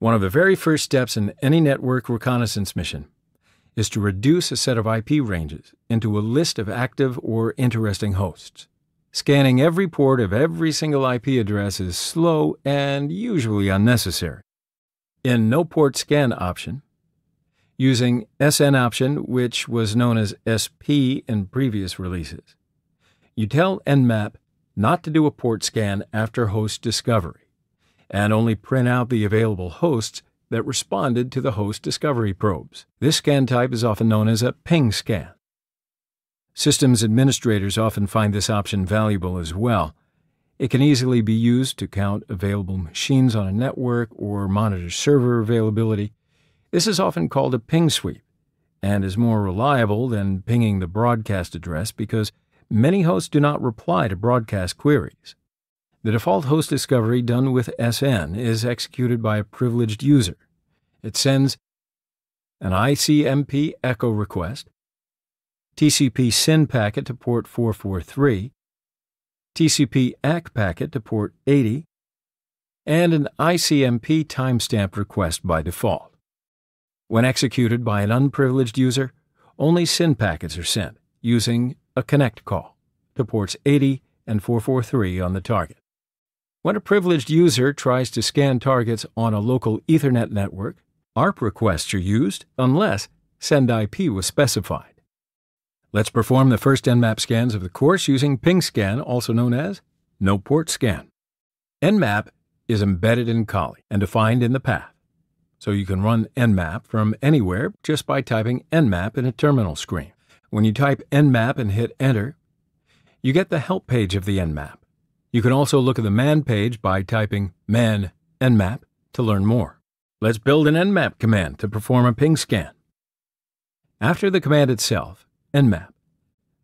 One of the very first steps in any network reconnaissance mission is to reduce a set of IP ranges into a list of active or interesting hosts. Scanning every port of every single IP address is slow and usually unnecessary. In No Port Scan option, using SN option, which was known as SP in previous releases, you tell Nmap not to do a port scan after host discovery and only print out the available hosts that responded to the host discovery probes. This scan type is often known as a ping scan. Systems administrators often find this option valuable as well. It can easily be used to count available machines on a network or monitor server availability. This is often called a ping sweep and is more reliable than pinging the broadcast address because many hosts do not reply to broadcast queries. The default host discovery done with SN is executed by a privileged user. It sends an ICMP echo request, TCP SYN packet to port 443, TCP ACK packet to port 80, and an ICMP timestamp request by default. When executed by an unprivileged user, only SYN packets are sent using a connect call to ports 80 and 443 on the target. When a privileged user tries to scan targets on a local Ethernet network, ARP requests are used unless send IP was specified. Let's perform the first Nmap scans of the course using PingScan, also known as No Port Scan. Nmap is embedded in Kali and defined in the path, so you can run Nmap from anywhere just by typing Nmap in a terminal screen. When you type Nmap and hit Enter, you get the help page of the Nmap. You can also look at the man page by typing man nmap to learn more. Let's build an nmap command to perform a ping scan. After the command itself, nmap,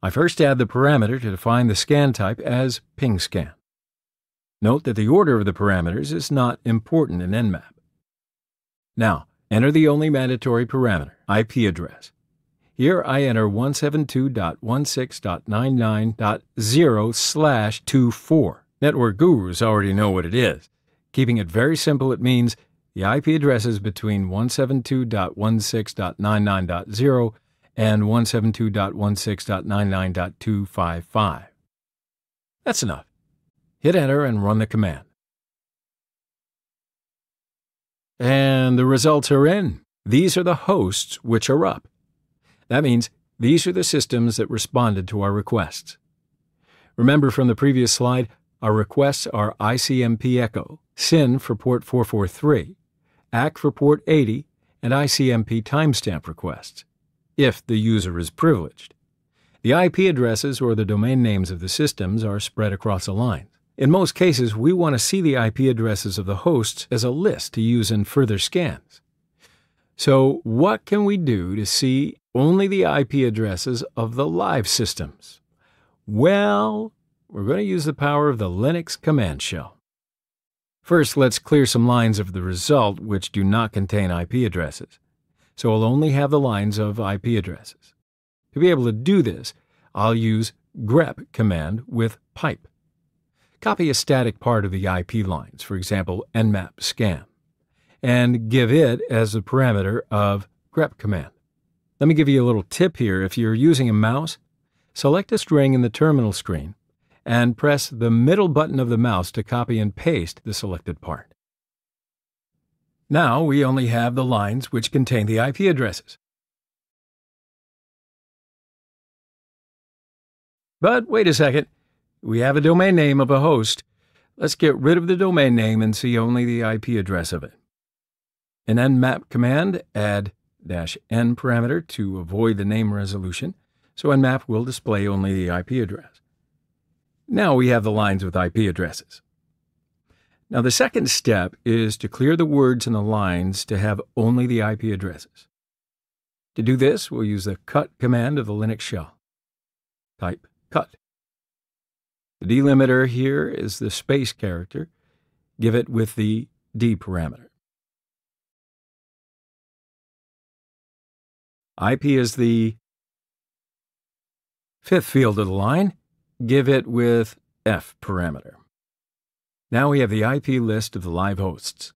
I first add the parameter to define the scan type as ping scan. Note that the order of the parameters is not important in nmap. Now, enter the only mandatory parameter, IP address. Here I enter 172.16.99.0 slash 24. Network gurus already know what it is. Keeping it very simple, it means the IP addresses between 172.16.99.0 and 172.16.99.255. That's enough. Hit enter and run the command. And the results are in. These are the hosts which are up. That means these are the systems that responded to our requests. Remember from the previous slide, our requests are ICMP Echo, SYN for port 443, ACK for port 80, and ICMP timestamp requests, if the user is privileged. The IP addresses or the domain names of the systems are spread across a line. In most cases, we want to see the IP addresses of the hosts as a list to use in further scans. So, what can we do to see only the IP addresses of the live systems? Well, we're going to use the power of the Linux command shell. First, let's clear some lines of the result which do not contain IP addresses. So I'll only have the lines of IP addresses. To be able to do this, I'll use grep command with pipe. Copy a static part of the IP lines, for example, nmap scan, and give it as the parameter of grep command. Let me give you a little tip here. If you're using a mouse, select a string in the terminal screen and press the middle button of the mouse to copy and paste the selected part. Now we only have the lines which contain the IP addresses. But wait a second, we have a domain name of a host. Let's get rid of the domain name and see only the IP address of it. In nmap command, add dash "-n parameter to avoid the name resolution, so nmap will display only the IP address. Now we have the lines with IP addresses. Now the second step is to clear the words in the lines to have only the IP addresses. To do this, we'll use the cut command of the Linux shell. Type cut. The delimiter here is the space character. Give it with the D parameter. IP is the fifth field of the line give it with F parameter. Now we have the IP list of the live hosts.